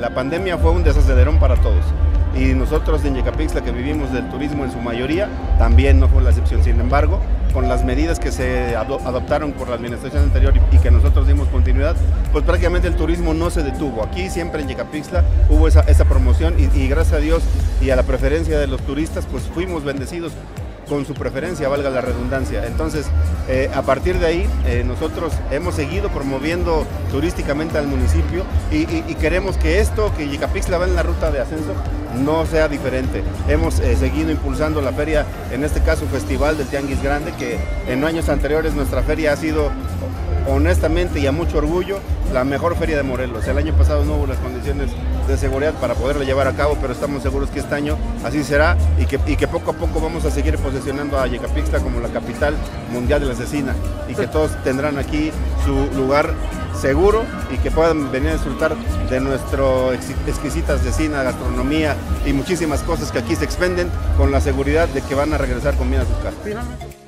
La pandemia fue un desacelerón para todos y nosotros en Yecapixtla que vivimos del turismo en su mayoría también no fue la excepción. Sin embargo, con las medidas que se adoptaron por la administración anterior y, que nosotros dimos continuidad, pues prácticamente el turismo no se detuvo. Aquí siempre en Yecapixtla hubo esa, promoción y, y gracias a Dios y a la preferencia de los turistas, pues fuimos bendecidos con su preferencia, valga la redundancia. Entonces, eh, a partir de ahí, eh, nosotros hemos seguido promoviendo turísticamente al municipio y, queremos que esto, que Yicapixtla va en la ruta de ascenso, no sea diferente. Hemos eh, seguido impulsando la feria, en este caso Festival del Tianguis Grande, que en años anteriores nuestra feria ha sido honestamente y a mucho orgullo, la mejor feria de Morelos. El año pasado no hubo las condiciones de seguridad para poderla llevar a cabo, pero estamos seguros que este año así será y que, poco a poco vamos a seguir posicionando a Yecapixtla como la capital mundial de la cecina y que todos tendrán aquí su lugar seguro y que puedan venir a disfrutar de nuestra exquisita cecina, gastronomía y muchísimas cosas que aquí se expenden con la seguridad de que van a regresar con bien a sus casas.